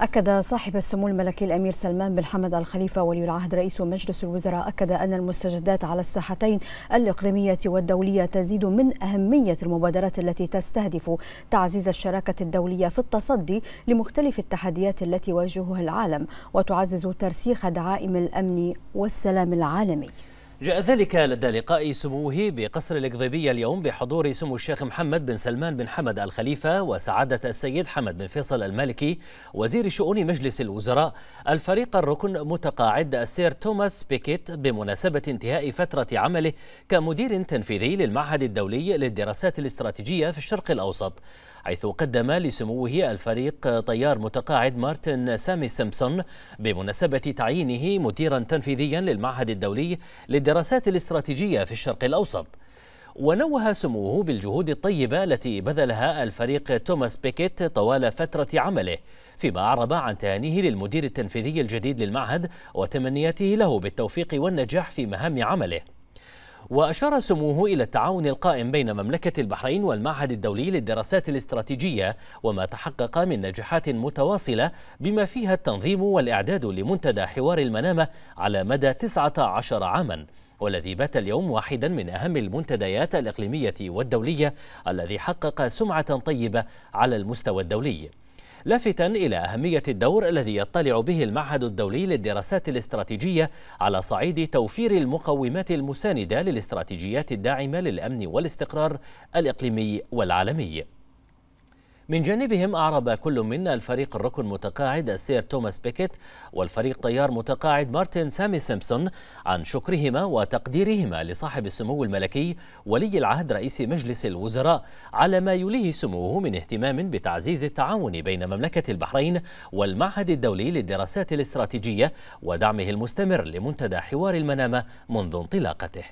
أكد صاحب السمو الملكي الأمير سلمان بن حمد الخليفة ولي العهد رئيس مجلس الوزراء أكد أن المستجدات على الساحتين الإقليمية والدولية تزيد من أهمية المبادرات التي تستهدف تعزيز الشراكة الدولية في التصدي لمختلف التحديات التي يواجهها العالم وتعزز ترسيخ دعائم الأمن والسلام العالمي. جاء ذلك لدى لقاء سموه بقصر الإقضيبية اليوم بحضور سمو الشيخ محمد بن سلمان بن حمد الخليفة وسعادة السيد حمد بن فيصل المالكي وزير شؤون مجلس الوزراء الفريق الركن متقاعد السير توماس بيكيت بمناسبة انتهاء فترة عمله كمدير تنفيذي للمعهد الدولي للدراسات الاستراتيجية في الشرق الأوسط. حيث قدم لسموه الفريق طيار متقاعد مارتن سامي سيمسون بمناسبة تعيينه مديرا تنفيذيا للمعهد الدولي للدراسات الاستراتيجية في الشرق الأوسط. ونوه سموه بالجهود الطيبة التي بذلها الفريق توماس بيكيت طوال فترة عمله فيما أعرب عن تهانيه للمدير التنفيذي الجديد للمعهد وتمنياته له بالتوفيق والنجاح في مهام عمله. وأشار سموه إلى التعاون القائم بين مملكة البحرين والمعهد الدولي للدراسات الاستراتيجية وما تحقق من نجاحات متواصلة بما فيها التنظيم والإعداد لمنتدى حوار المنامة على مدى 19 عاماً والذي بات اليوم واحدا من أهم المنتديات الإقليمية والدولية الذي حقق سمعة طيبة على المستوى الدولي. لافتا إلى أهمية الدور الذي يطلع به المعهد الدولي للدراسات الاستراتيجية على صعيد توفير المقومات المساندة للاستراتيجيات الداعمة للأمن والاستقرار الإقليمي والعالمي. من جانبهم أعرب كل من الفريق الركن متقاعد السير توماس بيكيت والفريق طيار متقاعد مارتن سامي سيمسون عن شكرهما وتقديرهما لصاحب السمو الملكي ولي العهد رئيس مجلس الوزراء على ما يليه سموه من اهتمام بتعزيز التعاون بين مملكة البحرين والمعهد الدولي للدراسات الاستراتيجية ودعمه المستمر لمنتدى حوار المنامة منذ انطلاقته.